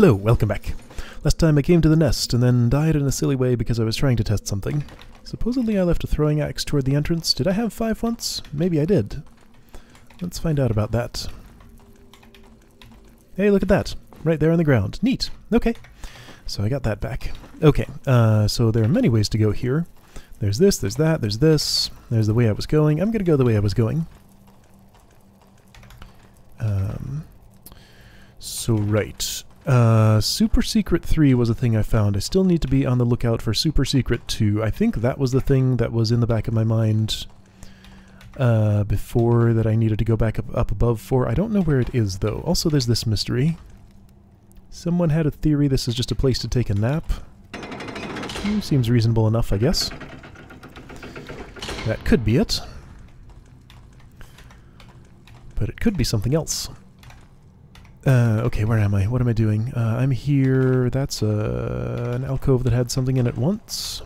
Hello, welcome back. Last time I came to the nest and then died in a silly way because I was trying to test something. Supposedly I left a throwing axe toward the entrance. Did I have five once? Maybe I did. Let's find out about that. Hey, look at that. Right there on the ground. Neat. Okay. So I got that back. Okay, uh, so there are many ways to go here. There's this, there's that, there's this. There's the way I was going. I'm going to go the way I was going. Um, so, right. Uh, Super Secret 3 was a thing I found. I still need to be on the lookout for Super Secret 2. I think that was the thing that was in the back of my mind uh, before that I needed to go back up, up above for. I don't know where it is, though. Also, there's this mystery. Someone had a theory this is just a place to take a nap. Hmm, seems reasonable enough, I guess. That could be it. But it could be something else. Uh, okay, where am I? What am I doing? Uh, I'm here. That's uh, an alcove that had something in it once.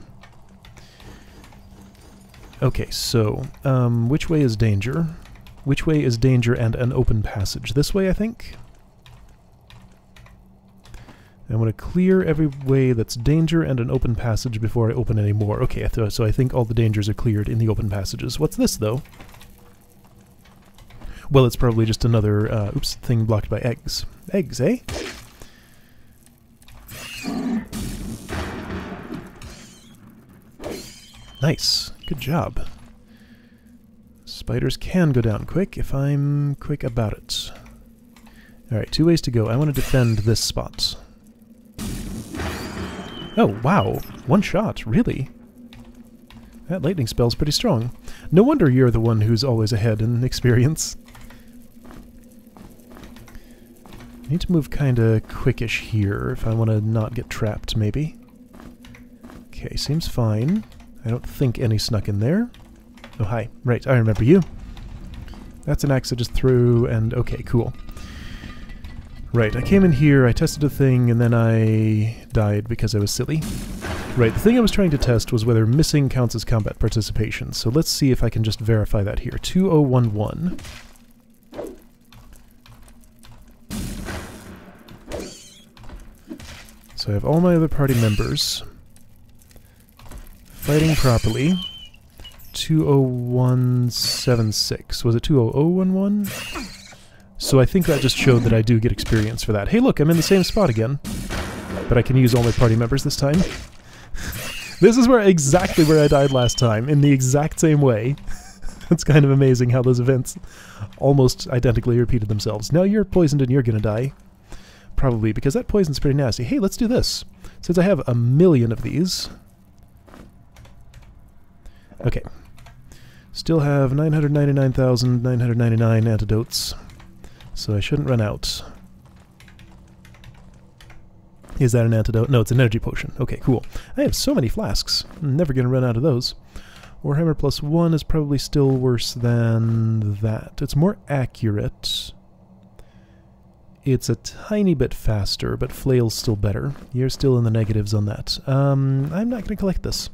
Okay, so, um, which way is danger? Which way is danger and an open passage? This way, I think? I want to clear every way that's danger and an open passage before I open any more. Okay, so I think all the dangers are cleared in the open passages. What's this, though? Well, it's probably just another, uh, oops, thing blocked by eggs. Eggs, eh? Nice. Good job. Spiders can go down quick if I'm quick about it. Alright, two ways to go. I want to defend this spot. Oh, wow. One shot, really? That lightning spell's pretty strong. No wonder you're the one who's always ahead in experience. I need to move kinda quickish here if I want to not get trapped, maybe. Okay, seems fine. I don't think any snuck in there. Oh, hi. Right, I remember you. That's an axe I just threw, and okay, cool. Right, I came in here, I tested a thing, and then I died because I was silly. Right, the thing I was trying to test was whether missing counts as combat participation, so let's see if I can just verify that here. 2011. So I have all my other party members fighting properly. 20176. Was it 20011? So I think that just showed that I do get experience for that. Hey look, I'm in the same spot again. But I can use all my party members this time. this is where exactly where I died last time, in the exact same way. it's kind of amazing how those events almost identically repeated themselves. Now you're poisoned and you're gonna die. Probably, because that poison's pretty nasty. Hey, let's do this. Since I have a million of these... Okay. Still have 999,999 antidotes so I shouldn't run out. Is that an antidote? No, it's an energy potion. Okay, cool. I have so many flasks. I'm never going to run out of those. Warhammer plus one is probably still worse than that. It's more accurate. It's a tiny bit faster, but Flail's still better. You're still in the negatives on that. Um, I'm not going to collect this.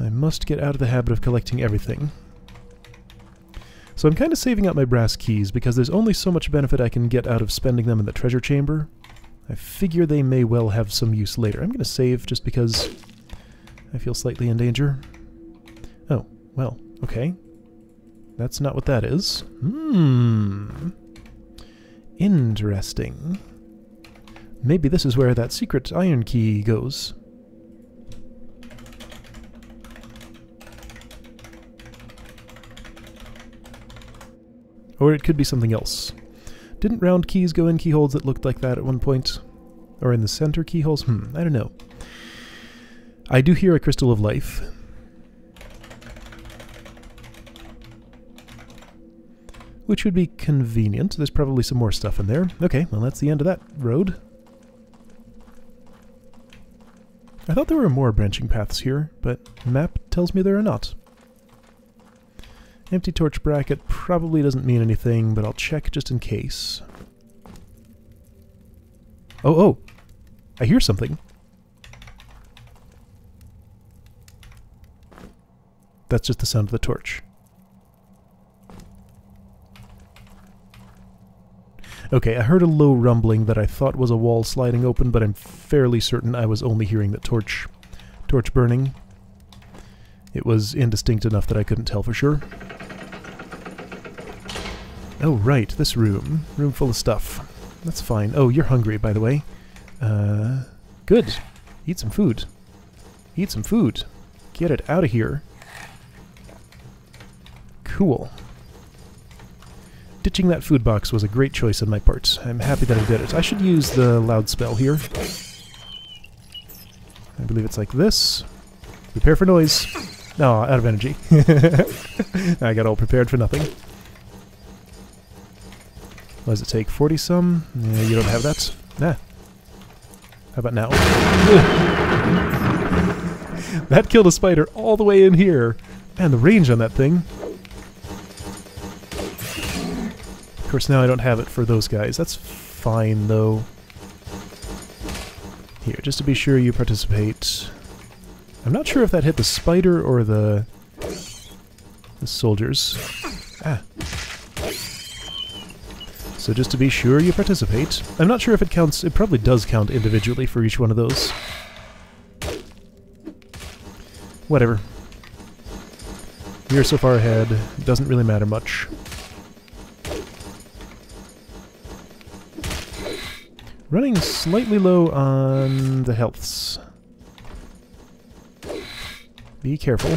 I must get out of the habit of collecting everything. So I'm kind of saving up my brass keys because there's only so much benefit I can get out of spending them in the treasure chamber. I figure they may well have some use later. I'm going to save just because I feel slightly in danger. Oh, well, okay. That's not what that is. Hmm. Interesting. Maybe this is where that secret iron key goes. Or it could be something else. Didn't round keys go in keyholes that looked like that at one point? Or in the center keyholes? Hmm, I don't know. I do hear a crystal of life. Which would be convenient. There's probably some more stuff in there. Okay, well that's the end of that road. I thought there were more branching paths here, but map tells me there are not. Empty torch bracket probably doesn't mean anything, but I'll check just in case. Oh, oh! I hear something. That's just the sound of the torch. Okay, I heard a low rumbling that I thought was a wall sliding open, but I'm fairly certain I was only hearing the torch, torch burning. It was indistinct enough that I couldn't tell for sure. Oh, right, this room. Room full of stuff. That's fine. Oh, you're hungry, by the way. Uh, good. Eat some food. Eat some food. Get it out of here. Cool. Ditching that food box was a great choice on my part. I'm happy that I did it. I should use the loud spell here. I believe it's like this. Prepare for noise. No, out of energy. I got all prepared for nothing. What does it take? 40 some? Yeah, you don't have that? Nah. How about now? that killed a spider all the way in here. Man, the range on that thing. Of course, now I don't have it for those guys. That's fine, though. Here, just to be sure you participate. I'm not sure if that hit the spider or the... the soldiers. Ah. So just to be sure you participate. I'm not sure if it counts, it probably does count individually for each one of those. Whatever. You're so far ahead, it doesn't really matter much. Running slightly low on the healths. Be careful.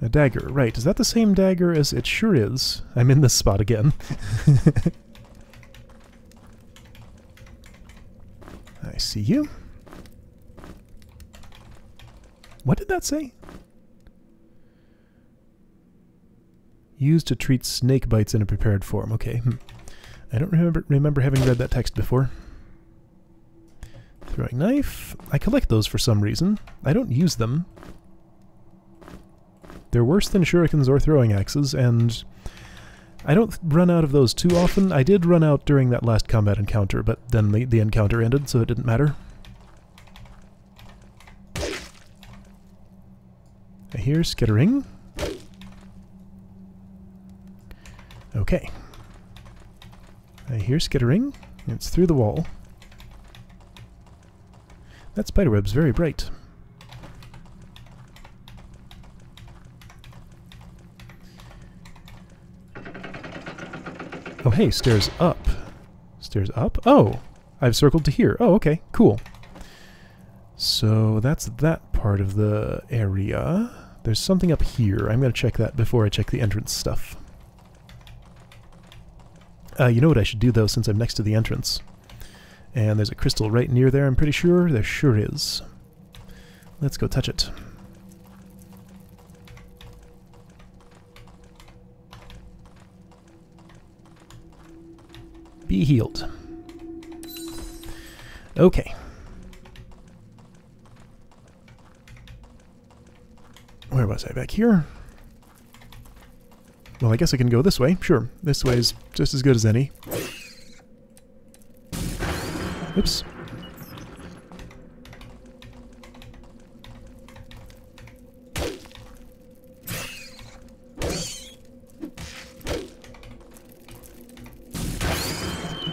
A dagger, right. Is that the same dagger as it sure is? I'm in this spot again. I see you. What did that say? Used to treat snake bites in a prepared form. Okay. Hmm. I don't remember remember having read that text before. Throwing knife. I collect those for some reason. I don't use them. They're worse than shurikens or throwing axes, and I don't run out of those too often. I did run out during that last combat encounter, but then the, the encounter ended, so it didn't matter. I hear skittering. Okay. I hear skittering. It's through the wall. That spiderweb's very bright. Oh, hey, stairs up. Stairs up? Oh, I've circled to here. Oh, okay, cool. So that's that part of the area. There's something up here. I'm going to check that before I check the entrance stuff. Uh, you know what I should do, though, since I'm next to the entrance? And there's a crystal right near there, I'm pretty sure. There sure is. Let's go touch it. Be healed. Okay. Where was I? Back here? Well, I guess I can go this way. Sure. This way is just as good as any. Oops.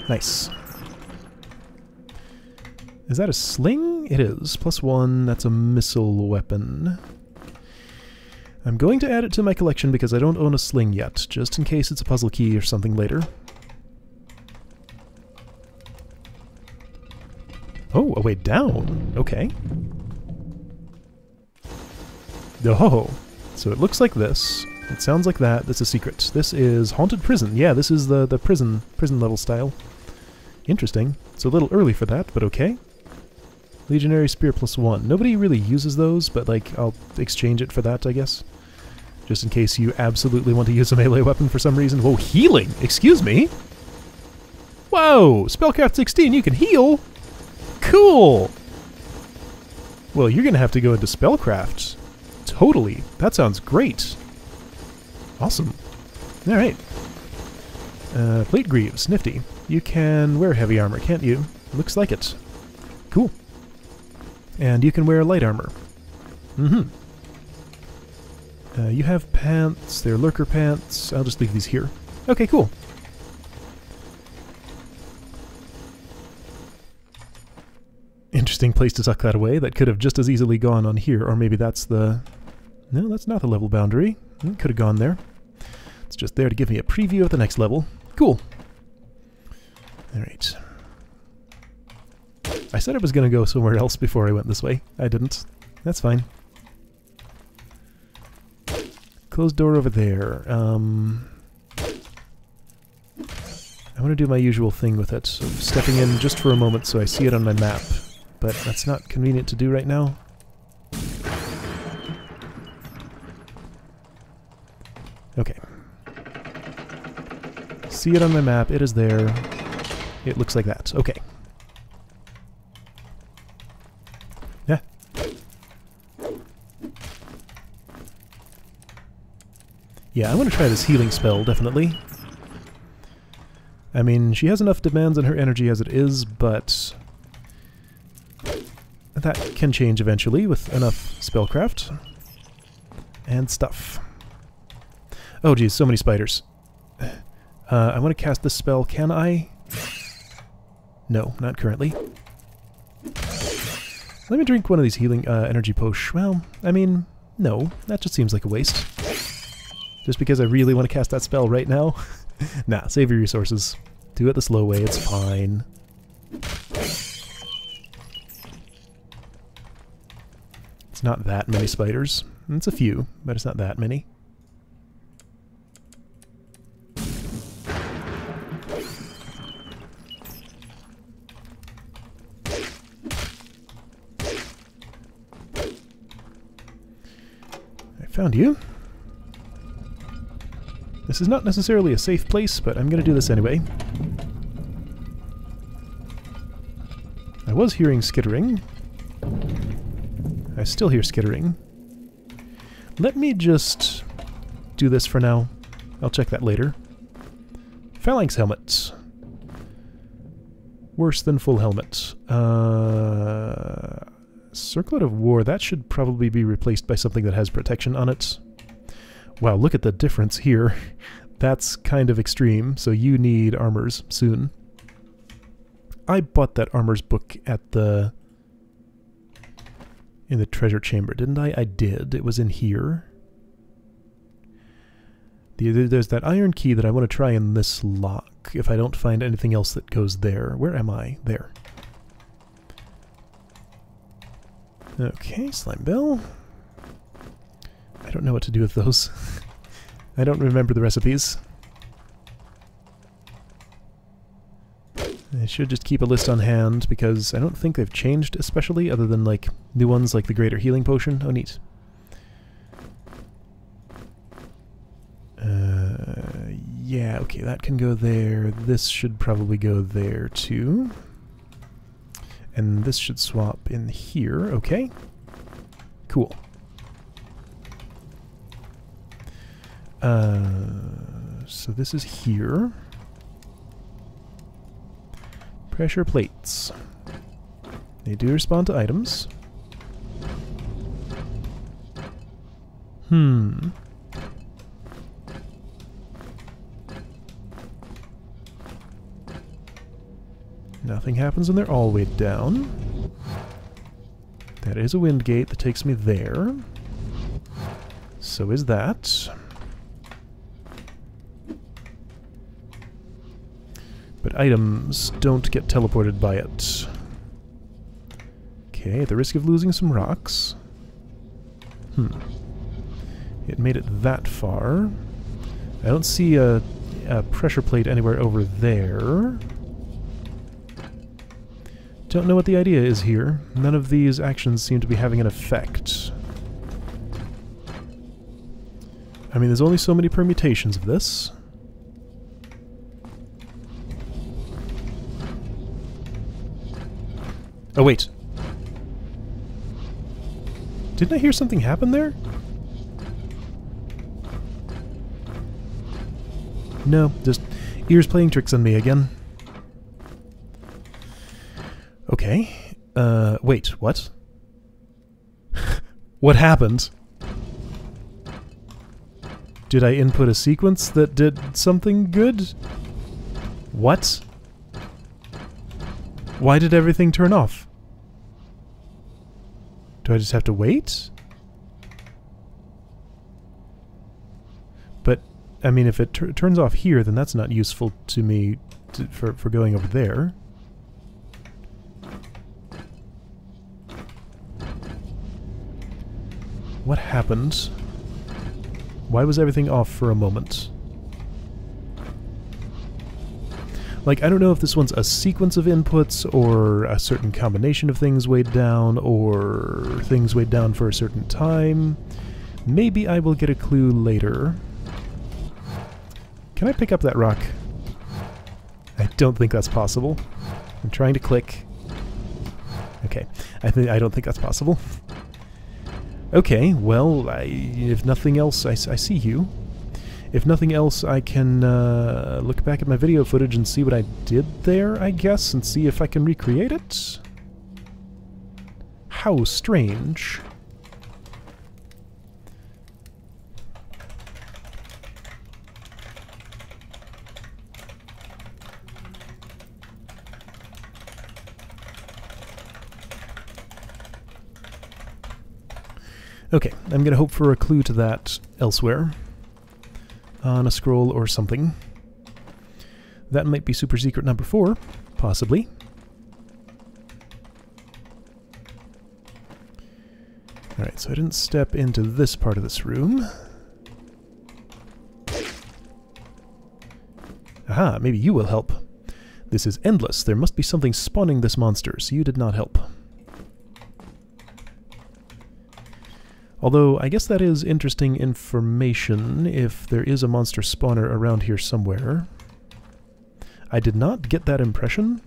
Nice. Is that a sling? It is. Plus one, that's a missile weapon. I'm going to add it to my collection because I don't own a sling yet, just in case it's a puzzle key or something later. Oh, a way down. Okay. Oh, so it looks like this. It sounds like that. That's a secret. This is Haunted Prison. Yeah, this is the, the prison prison level style. Interesting. It's a little early for that, but okay. Legionary Spear plus one. Nobody really uses those, but like I'll exchange it for that, I guess. Just in case you absolutely want to use a melee weapon for some reason. Whoa, healing! Excuse me? Whoa! Spellcraft 16, you can heal? Cool! Well, you're gonna have to go into Spellcraft. Totally. That sounds great. Awesome. Alright. Uh, plate Greaves, nifty. You can wear heavy armor, can't you? Looks like it. Cool. And you can wear light armor. Mm-hmm. Uh, you have pants. They're lurker pants. I'll just leave these here. Okay, cool. Interesting place to tuck that away. That could have just as easily gone on here, or maybe that's the... No, that's not the level boundary. It could have gone there. It's just there to give me a preview of the next level. Cool. Alright. I said I was going to go somewhere else before I went this way. I didn't. That's fine. Closed door over there. Um, I want to do my usual thing with it, so stepping in just for a moment so I see it on my map. But that's not convenient to do right now. Okay. See it on my map, it is there. It looks like that. Okay. Yeah, I want to try this healing spell, definitely. I mean, she has enough demands on her energy as it is, but... That can change eventually with enough spellcraft. And stuff. Oh geez, so many spiders. Uh, I want to cast this spell. Can I? No, not currently. Let me drink one of these healing uh, energy potions. Well, I mean, no. That just seems like a waste. Just because I really want to cast that spell right now? nah, save your resources. Do it the slow way, it's fine. It's not that many spiders. It's a few, but it's not that many. I found you. Is not necessarily a safe place, but I'm to do this anyway. I was hearing skittering. I still hear skittering. Let me just do this for now. I'll check that later. Phalanx helmets. Worse than full helmets. Uh, Circlet of War, that should probably be replaced by something that has protection on it. Wow, look at the difference here. That's kind of extreme, so you need armors soon. I bought that armors book at the... in the treasure chamber, didn't I? I did. It was in here. There's that iron key that I want to try in this lock, if I don't find anything else that goes there. Where am I? There. Okay, slime bell. I don't know what to do with those. I don't remember the recipes. I should just keep a list on hand because I don't think they've changed especially other than like new ones like the Greater Healing Potion. Oh neat. Uh, yeah, okay, that can go there. This should probably go there too. And this should swap in here, okay. Cool. Uh, so this is here. Pressure plates. They do respond to items. Hmm. Nothing happens when they're all way down. That is a wind gate that takes me there. So is that. But items don't get teleported by it. Okay, at the risk of losing some rocks. Hmm. It made it that far. I don't see a, a pressure plate anywhere over there. Don't know what the idea is here. None of these actions seem to be having an effect. I mean, there's only so many permutations of this. Oh, wait. Didn't I hear something happen there? No, just ears playing tricks on me again. Okay. Uh, wait, what? what happened? Did I input a sequence that did something good? What? Why did everything turn off? Do I just have to wait? But, I mean, if it turns off here, then that's not useful to me to, for, for going over there. What happened? Why was everything off for a moment? Like, I don't know if this one's a sequence of inputs, or a certain combination of things weighed down, or things weighed down for a certain time. Maybe I will get a clue later. Can I pick up that rock? I don't think that's possible. I'm trying to click. Okay, I, th I don't think that's possible. okay, well, I, if nothing else, I, I see you. If nothing else, I can uh, look back at my video footage and see what I did there, I guess, and see if I can recreate it? How strange. Okay, I'm going to hope for a clue to that elsewhere. On a scroll or something. That might be super secret number four, possibly. Alright, so I didn't step into this part of this room. Aha, maybe you will help. This is endless. There must be something spawning this monster, so you did not help. Although, I guess that is interesting information if there is a monster spawner around here somewhere. I did not get that impression.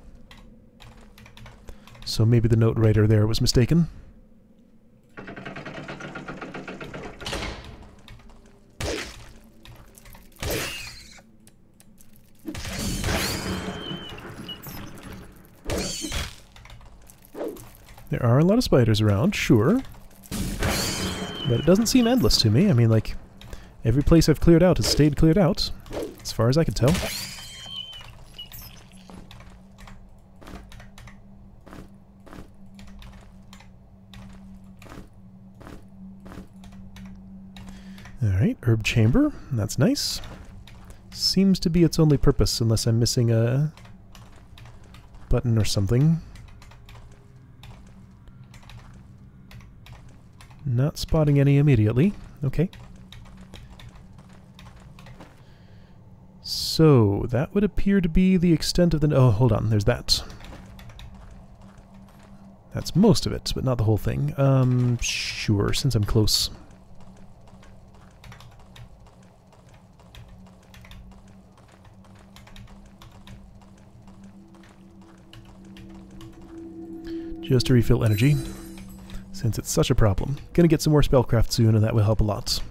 So maybe the note writer there was mistaken. There are a lot of spiders around, sure. But it doesn't seem endless to me. I mean, like, every place I've cleared out has stayed cleared out, as far as I can tell. Alright, herb chamber. That's nice. Seems to be its only purpose, unless I'm missing a button or something. Not spotting any immediately. Okay. So, that would appear to be the extent of the... Oh, hold on, there's that. That's most of it, but not the whole thing. Um, sure, since I'm close. Just to refill energy since it's such a problem. Gonna get some more spellcraft soon, and that will help a lot.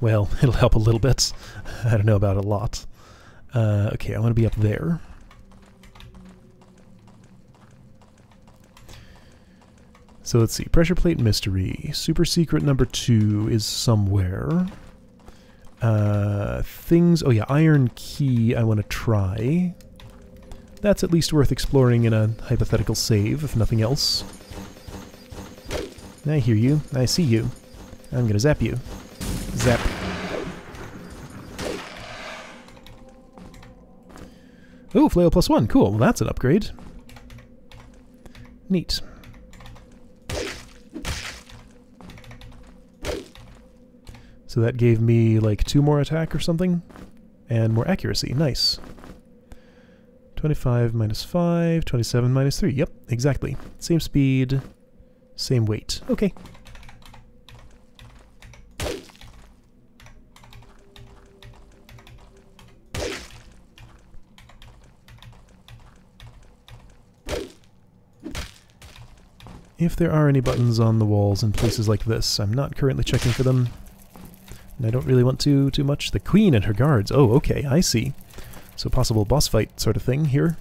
Well, it'll help a little bit. I don't know about a lot. Uh, okay, I want to be up there. So let's see. Pressure plate mystery. Super secret number two is somewhere. Uh, things... Oh yeah, iron key I want to try. That's at least worth exploring in a hypothetical save, if nothing else. I hear you. I see you. I'm gonna zap you. Zap. Ooh, flail plus one. Cool. Well, that's an upgrade. Neat. So that gave me like two more attack or something? And more accuracy. Nice. 25 minus 5, 27 minus 3. Yep, exactly. Same speed, same weight. Okay. If there are any buttons on the walls in places like this, I'm not currently checking for them. And I don't really want to too much. The queen and her guards. Oh, okay, I see. So possible boss fight sort of thing here.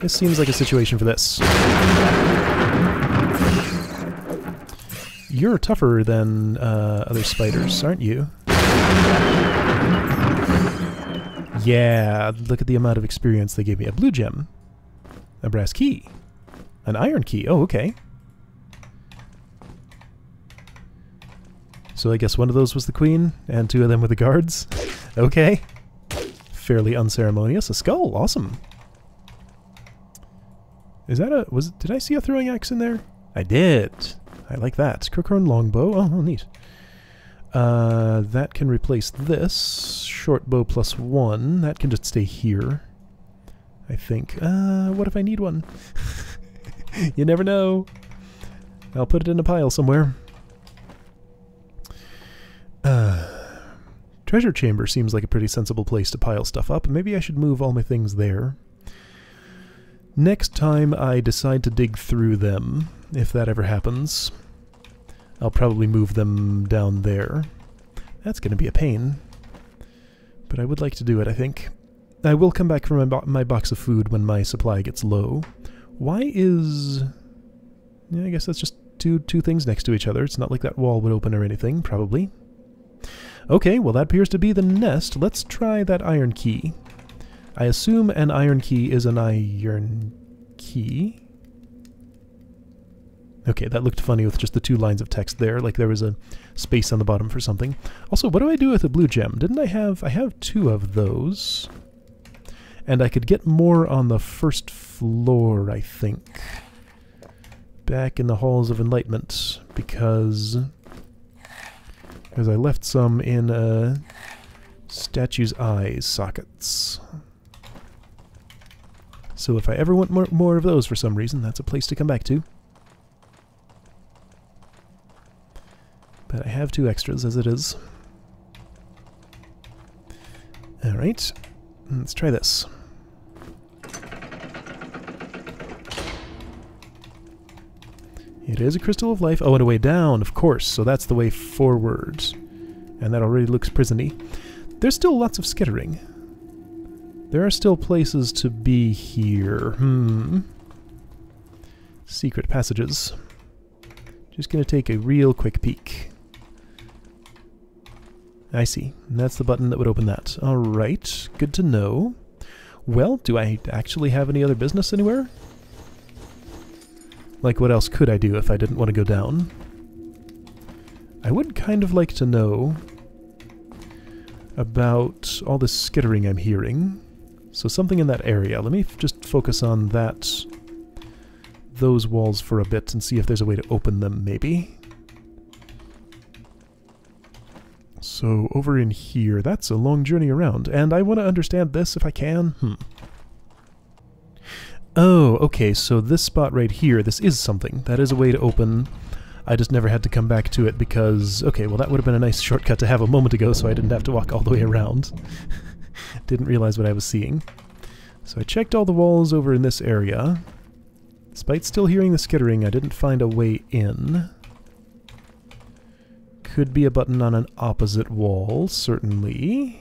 This seems like a situation for this. You're tougher than uh, other spiders, aren't you? Yeah, look at the amount of experience they gave me. A blue gem. A brass key. An iron key. Oh, okay. So I guess one of those was the queen, and two of them were the guards. Okay. Fairly unceremonious. A skull. Awesome. Is that a... was? Did I see a throwing axe in there? I did. I like that. Crookhorn longbow. Oh, oh, neat. Uh, that can replace this. Short bow plus one. That can just stay here. I think. Uh, what if I need one? you never know. I'll put it in a pile somewhere. Uh, treasure chamber seems like a pretty sensible place to pile stuff up. Maybe I should move all my things there. Next time I decide to dig through them, if that ever happens, I'll probably move them down there. That's going to be a pain. But I would like to do it, I think. I will come back for my, bo my box of food when my supply gets low. Why is... Yeah, I guess that's just two, two things next to each other. It's not like that wall would open or anything, probably. Okay, well that appears to be the nest. Let's try that iron key. I assume an iron key is an iron key. Okay, that looked funny with just the two lines of text there, like there was a space on the bottom for something. Also, what do I do with a blue gem? Didn't I have... I have two of those. And I could get more on the first floor, I think. Back in the Halls of Enlightenment, because... Because I left some in uh, statue's eyes sockets. So if I ever want more, more of those for some reason, that's a place to come back to. But I have two extras as it is. Alright, let's try this. It is a crystal of life. Oh, and a way down, of course. So that's the way forward. And that already looks prisony. There's still lots of skittering. There are still places to be here. Hmm. Secret passages. Just gonna take a real quick peek. I see. That's the button that would open that. Alright, good to know. Well, do I actually have any other business anywhere? Like, what else could I do if I didn't want to go down? I would kind of like to know about all this skittering I'm hearing. So something in that area. Let me just focus on that, those walls for a bit and see if there's a way to open them, maybe. So over in here, that's a long journey around, and I want to understand this if I can. Hmm. Oh, okay, so this spot right here, this is something. That is a way to open. I just never had to come back to it because, okay, well that would have been a nice shortcut to have a moment ago so I didn't have to walk all the way around. Didn't realize what I was seeing. So I checked all the walls over in this area. Despite still hearing the skittering, I didn't find a way in. Could be a button on an opposite wall, certainly.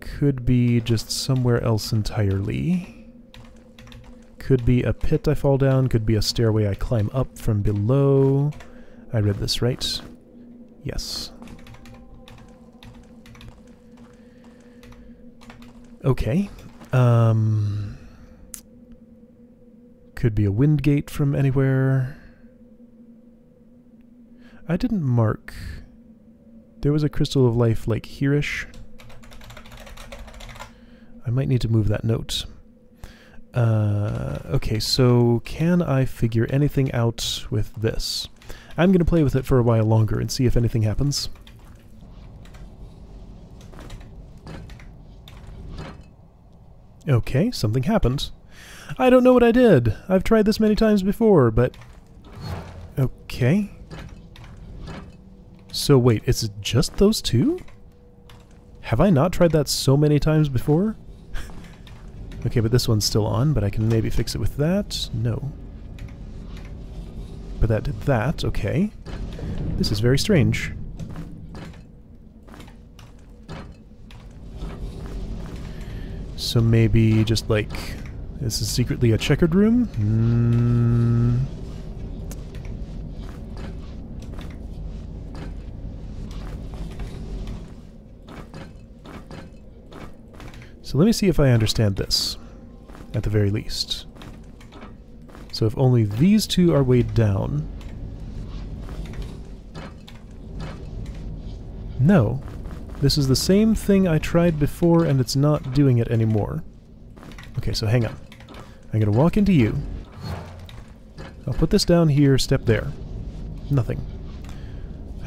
Could be just somewhere else entirely. Could be a pit I fall down, could be a stairway I climb up from below. I read this right? Yes. Okay. Um, could be a wind gate from anywhere. I didn't mark. There was a crystal of life like here-ish. I might need to move that note. Uh, okay, so can I figure anything out with this? I'm going to play with it for a while longer and see if anything happens. Okay, something happened. I don't know what I did. I've tried this many times before, but... Okay. So wait, is it just those two? Have I not tried that so many times before? okay, but this one's still on, but I can maybe fix it with that. No. But that did that, okay. This is very strange. So maybe just like... This is secretly a checkered room? Mm. So let me see if I understand this, at the very least. So if only these two are weighed down... No. This is the same thing I tried before and it's not doing it anymore. Okay, so hang on. I'm to walk into you. I'll put this down here, step there. Nothing.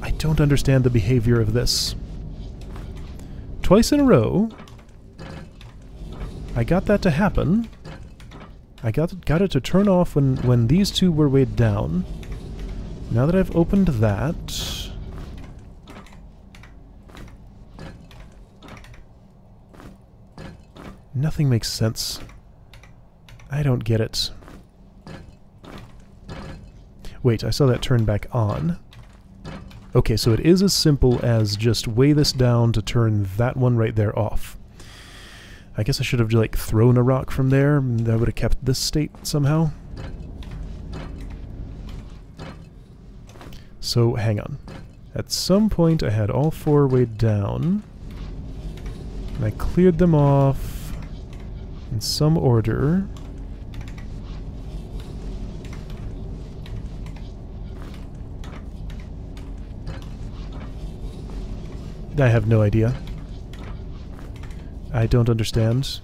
I don't understand the behavior of this. Twice in a row, I got that to happen. I got got it to turn off when, when these two were weighed down. Now that I've opened that... Nothing makes sense. I don't get it. Wait, I saw that turn back on. Okay, so it is as simple as just weigh this down to turn that one right there off. I guess I should have like thrown a rock from there, and that would have kept this state somehow. So, hang on. At some point I had all four weighed down, and I cleared them off in some order. I have no idea. I don't understand.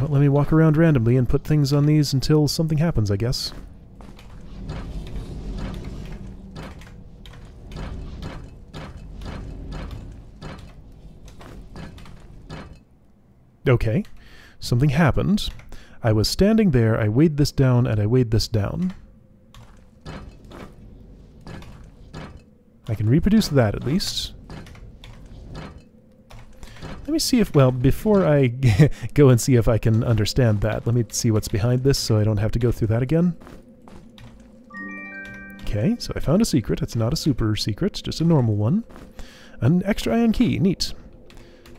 Well, let me walk around randomly and put things on these until something happens, I guess. Okay. Something happened. I was standing there, I weighed this down, and I weighed this down. I can reproduce that at least. Let me see if, well, before I go and see if I can understand that, let me see what's behind this so I don't have to go through that again. Okay, so I found a secret. It's not a super secret, just a normal one. An extra iron key, neat.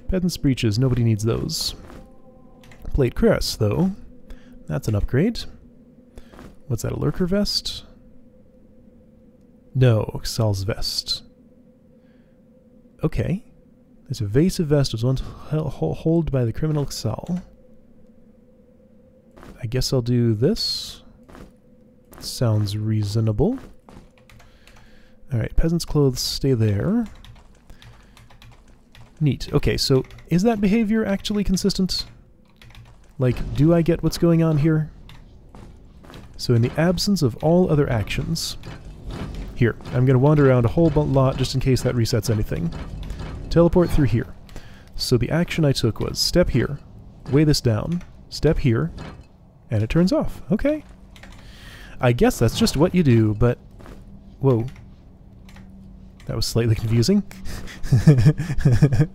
Peasant's breeches, nobody needs those. Plate cuirass, though. That's an upgrade. What's that, a lurker vest? No, Xal's vest. Okay. This evasive vest was once held by the criminal Xal. I guess I'll do this. Sounds reasonable. Alright, peasant's clothes stay there. Neat. Okay, so is that behavior actually consistent? Like, do I get what's going on here? So in the absence of all other actions, here, I'm going to wander around a whole lot just in case that resets anything. Teleport through here. So the action I took was step here, weigh this down, step here, and it turns off. Okay. I guess that's just what you do, but... Whoa. That was slightly confusing.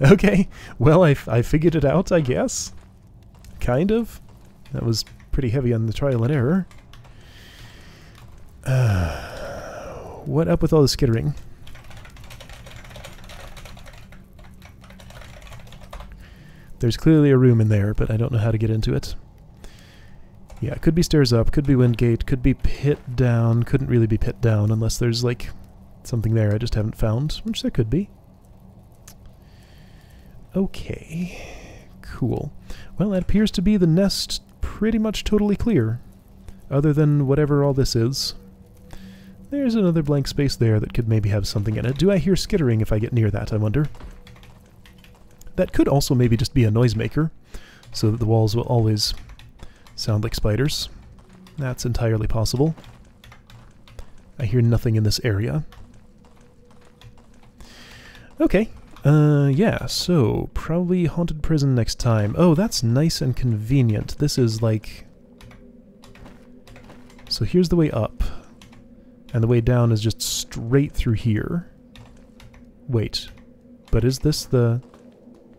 okay, well, I, I figured it out, I guess. Kind of. That was pretty heavy on the trial and error. Uh, what up with all the skittering? There's clearly a room in there, but I don't know how to get into it. Yeah, could be stairs up, could be wind gate, could be pit down, couldn't really be pit down unless there's, like, something there I just haven't found, which there could be. Okay, cool. Well, that appears to be the nest pretty much totally clear, other than whatever all this is. There's another blank space there that could maybe have something in it. Do I hear skittering if I get near that, I wonder? That could also maybe just be a noisemaker, so that the walls will always sound like spiders. That's entirely possible. I hear nothing in this area. Okay, uh, yeah, so probably Haunted Prison next time. Oh, that's nice and convenient. This is like... So here's the way up. And the way down is just straight through here. Wait. But is this the...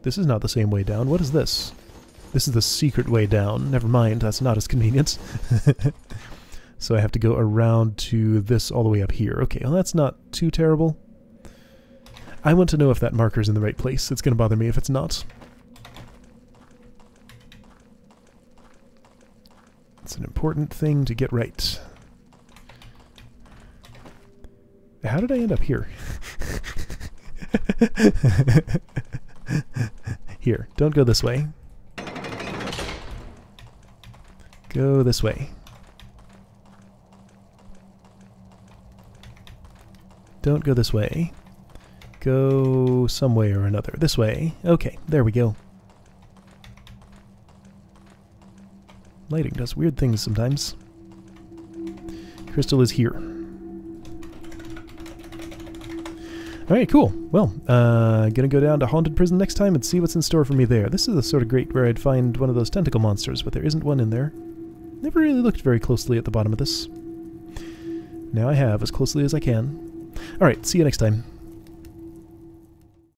This is not the same way down. What is this? This is the secret way down. Never mind, that's not as convenient. so I have to go around to this all the way up here. Okay, well that's not too terrible. I want to know if that marker's in the right place. It's going to bother me if it's not. It's an important thing to get right. How did I end up here? Here, don't go this way. Go this way. Don't go this way. Go some way or another. This way. Okay, there we go. Lighting does weird things sometimes. Crystal is here. Alright, cool. Well, uh, gonna go down to Haunted Prison next time and see what's in store for me there. This is the sort of grate where I'd find one of those tentacle monsters, but there isn't one in there. Never really looked very closely at the bottom of this. Now I have, as closely as I can. Alright, see you next time.